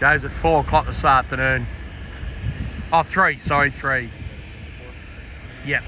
Goes at four o'clock this afternoon. Oh, three, sorry, three. Yep.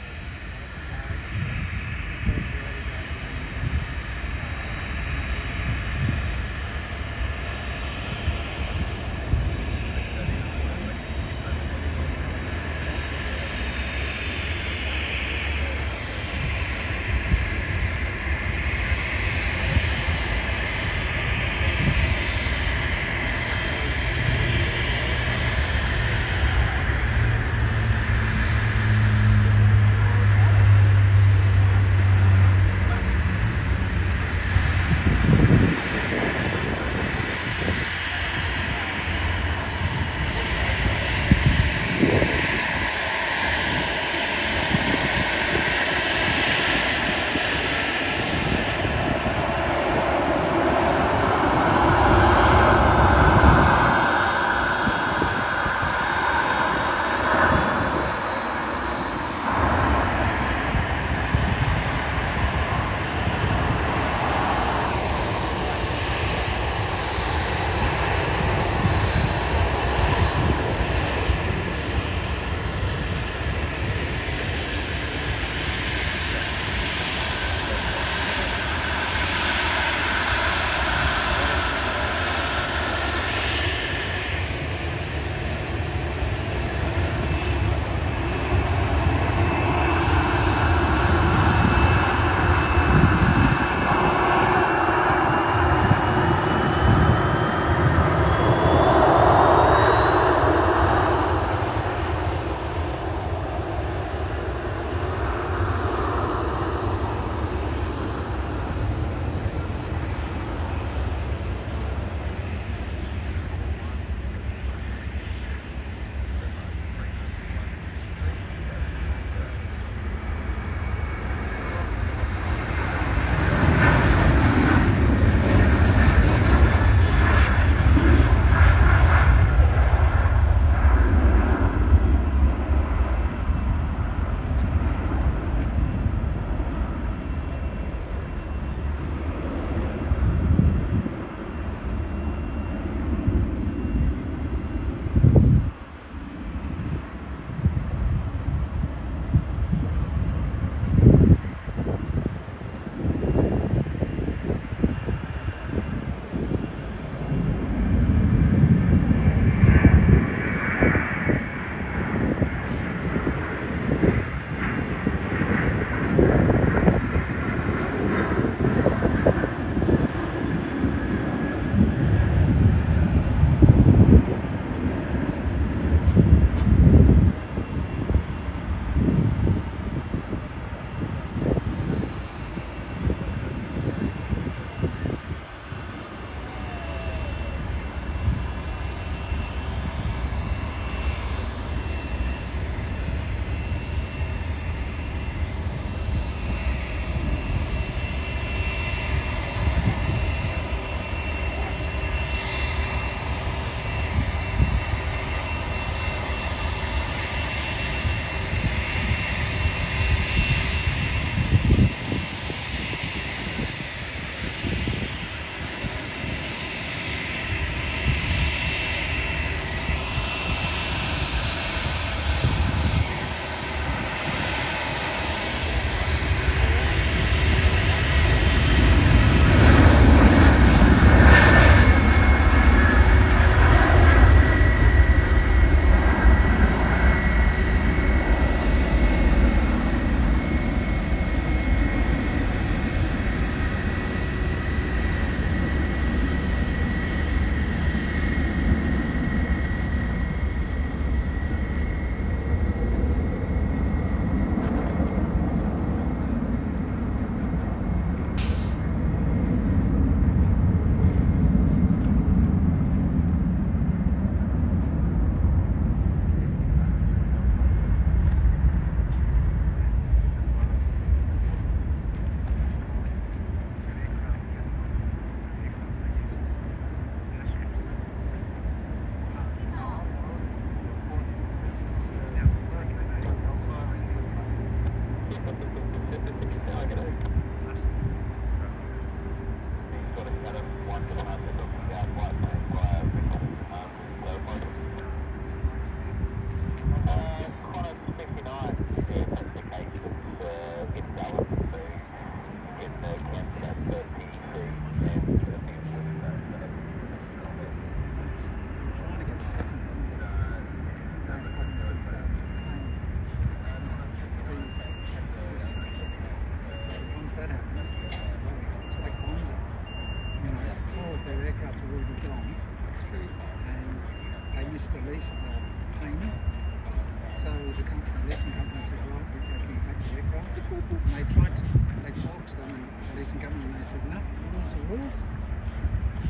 And they tried to, they talked to them in police and Government and they said, no, rules are rules.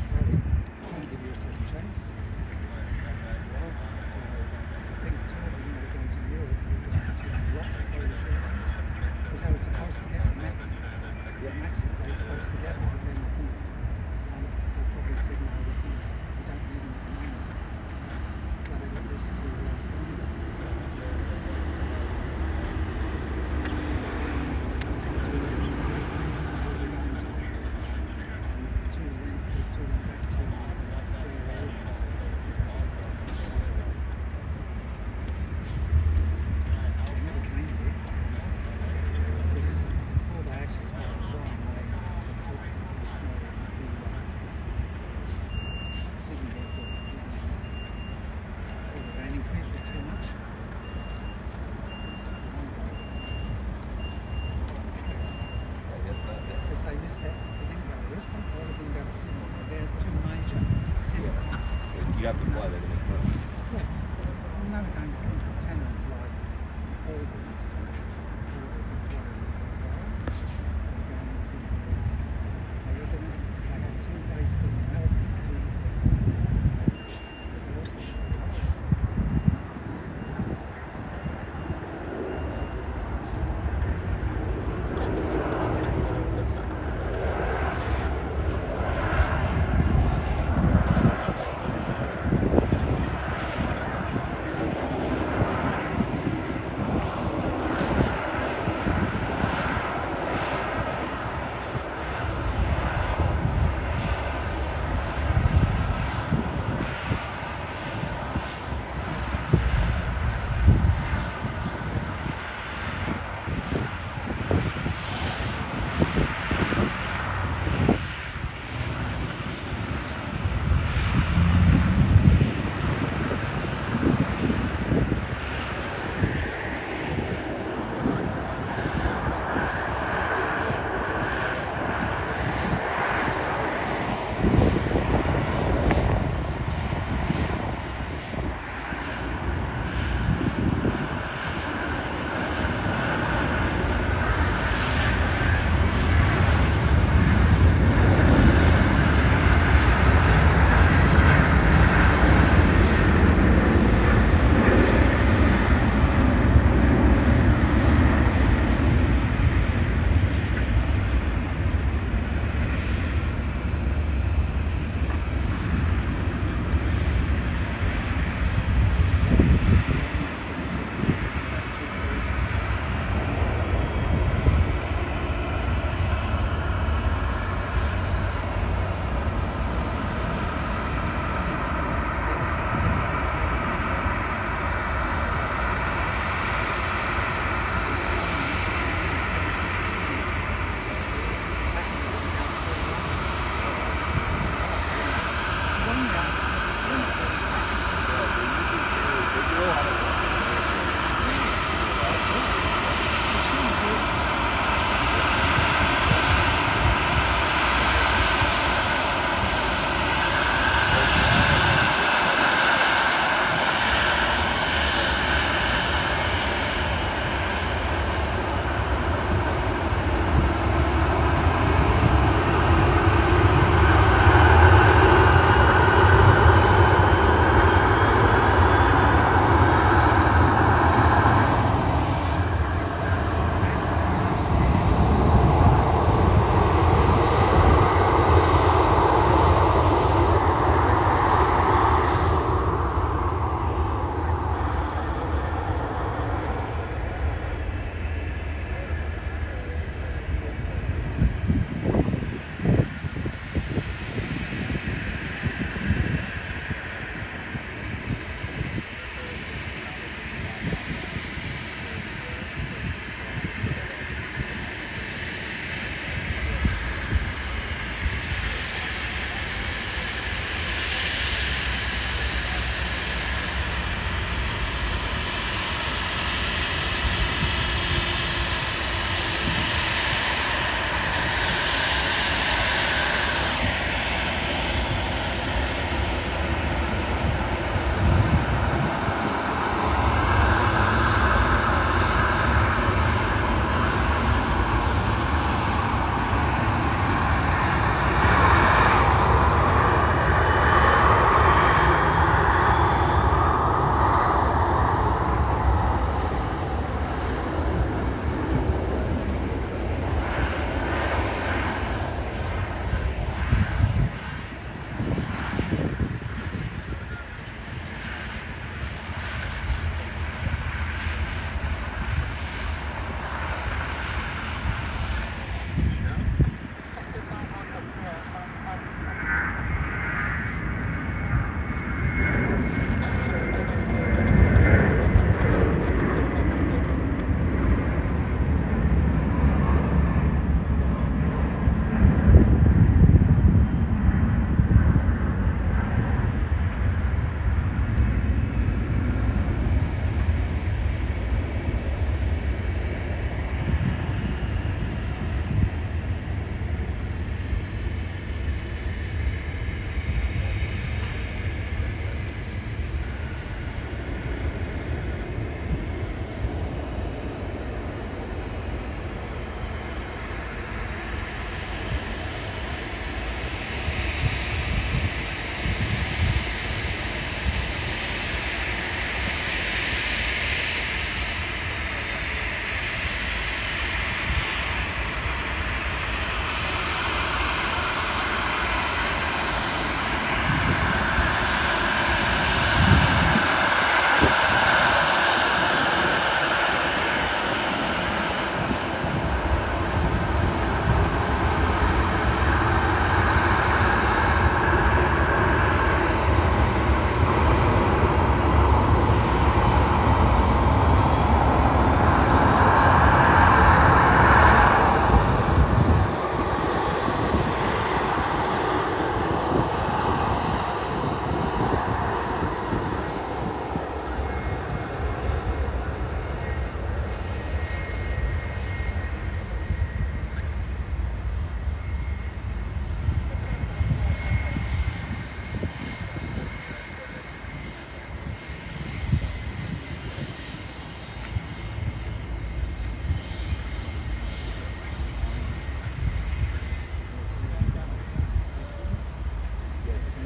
Sorry, I can't give you a second chance.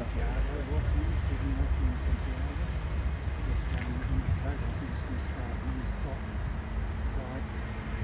Santiago, walking, Sydney, walking, Santiago. But um, in October, I think it's going to start non-stop flights.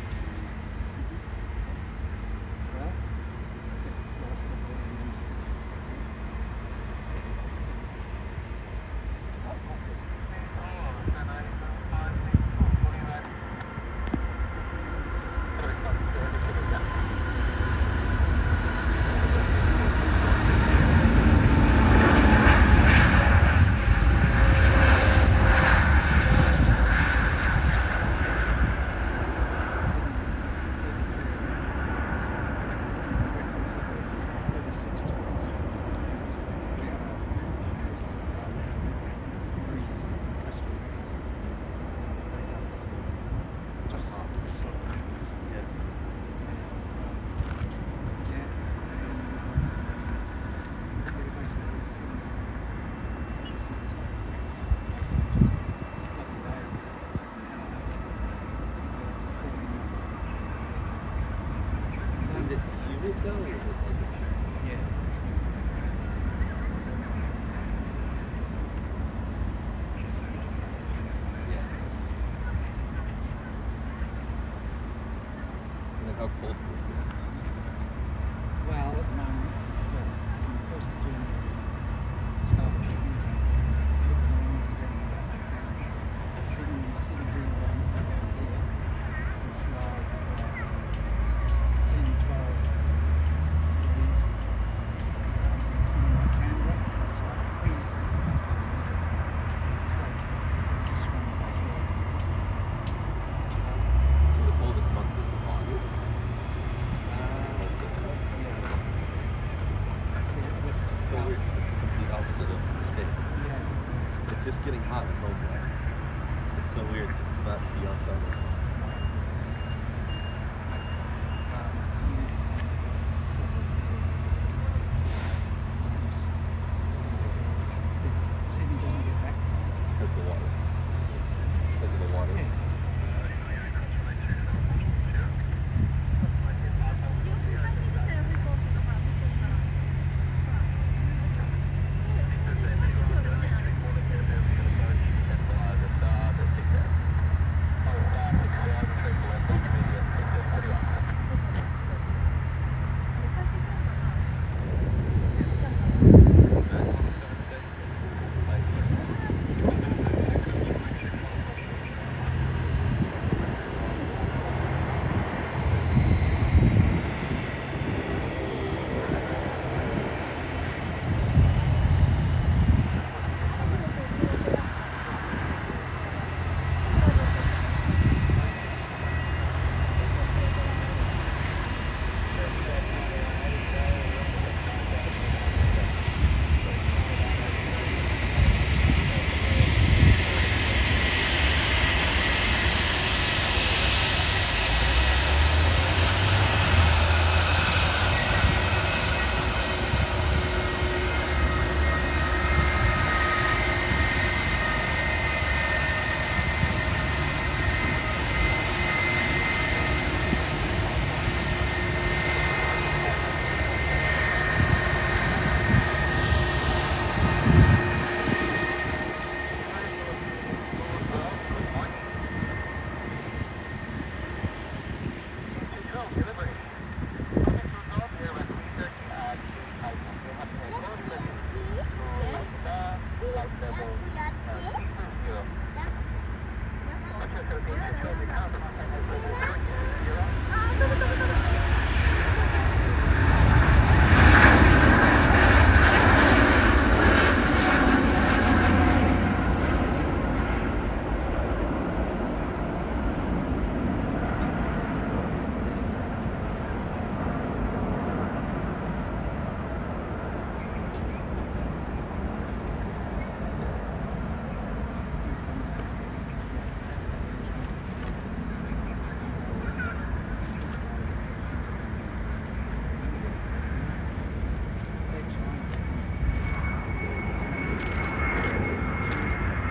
You it though? Or is it like a Yeah,